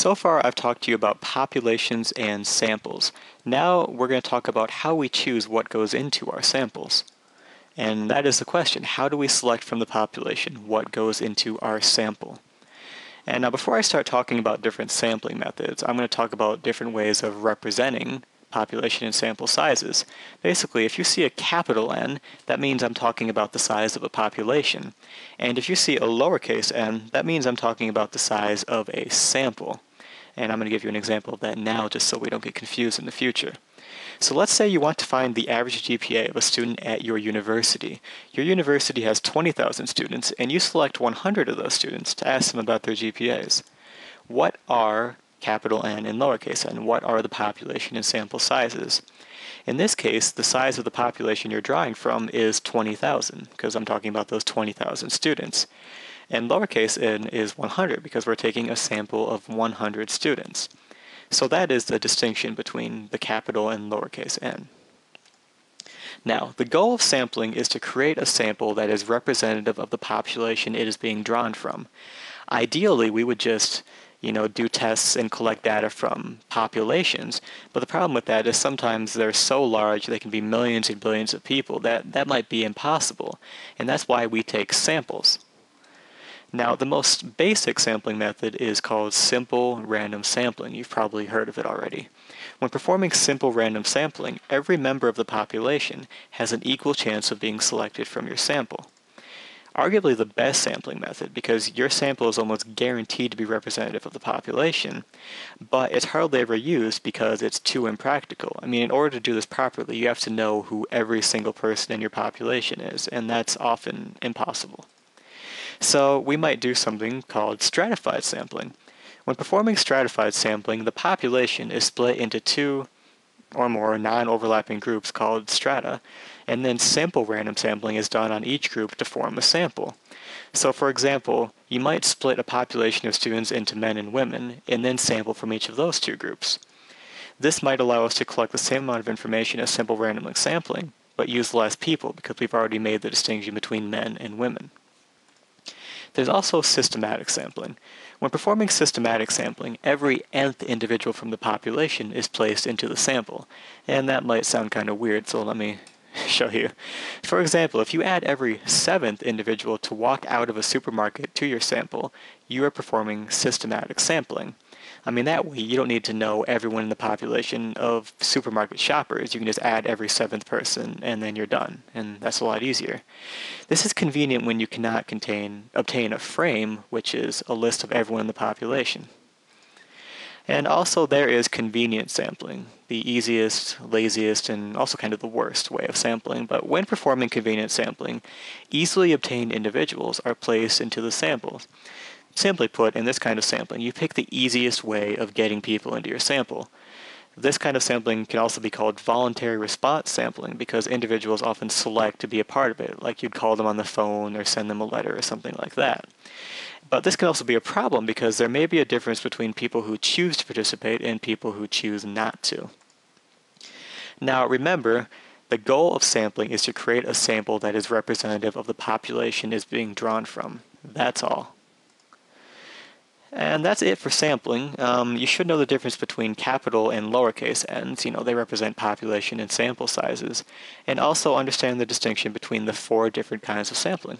So far, I've talked to you about populations and samples. Now, we're going to talk about how we choose what goes into our samples. And that is the question. How do we select from the population what goes into our sample? And now before I start talking about different sampling methods, I'm going to talk about different ways of representing population and sample sizes. Basically, if you see a capital N, that means I'm talking about the size of a population. And if you see a lowercase n, that means I'm talking about the size of a sample. And I'm going to give you an example of that now just so we don't get confused in the future. So let's say you want to find the average GPA of a student at your university. Your university has 20,000 students, and you select 100 of those students to ask them about their GPAs. What are capital N and lowercase n. What are the population and sample sizes? In this case, the size of the population you're drawing from is 20,000, because I'm talking about those 20,000 students. And lowercase n is 100, because we're taking a sample of 100 students. So that is the distinction between the capital and lowercase n. Now, the goal of sampling is to create a sample that is representative of the population it is being drawn from. Ideally, we would just you know, do tests and collect data from populations. But the problem with that is sometimes they're so large, they can be millions and billions of people, that that might be impossible. And that's why we take samples. Now, the most basic sampling method is called simple random sampling. You've probably heard of it already. When performing simple random sampling, every member of the population has an equal chance of being selected from your sample arguably the best sampling method because your sample is almost guaranteed to be representative of the population, but it's hardly ever used because it's too impractical. I mean, in order to do this properly, you have to know who every single person in your population is, and that's often impossible. So we might do something called stratified sampling. When performing stratified sampling, the population is split into two or more non-overlapping groups called strata, and then simple random sampling is done on each group to form a sample. So for example, you might split a population of students into men and women, and then sample from each of those two groups. This might allow us to collect the same amount of information as simple random sampling, but use less people because we've already made the distinction between men and women. There's also systematic sampling. When performing systematic sampling, every nth individual from the population is placed into the sample. And that might sound kind of weird, so let me show you. For example, if you add every seventh individual to walk out of a supermarket to your sample, you are performing systematic sampling. I mean, that way you don't need to know everyone in the population of supermarket shoppers. You can just add every seventh person and then you're done. And that's a lot easier. This is convenient when you cannot contain, obtain a frame, which is a list of everyone in the population. And also there is convenient sampling, the easiest, laziest, and also kind of the worst way of sampling. But when performing convenient sampling, easily obtained individuals are placed into the samples. Simply put, in this kind of sampling, you pick the easiest way of getting people into your sample. This kind of sampling can also be called voluntary response sampling because individuals often select to be a part of it, like you'd call them on the phone or send them a letter or something like that. But this can also be a problem because there may be a difference between people who choose to participate and people who choose not to. Now remember, the goal of sampling is to create a sample that is representative of the population is being drawn from. That's all. And that's it for sampling. Um, you should know the difference between capital and lowercase n's. You know, they represent population and sample sizes. And also understand the distinction between the four different kinds of sampling.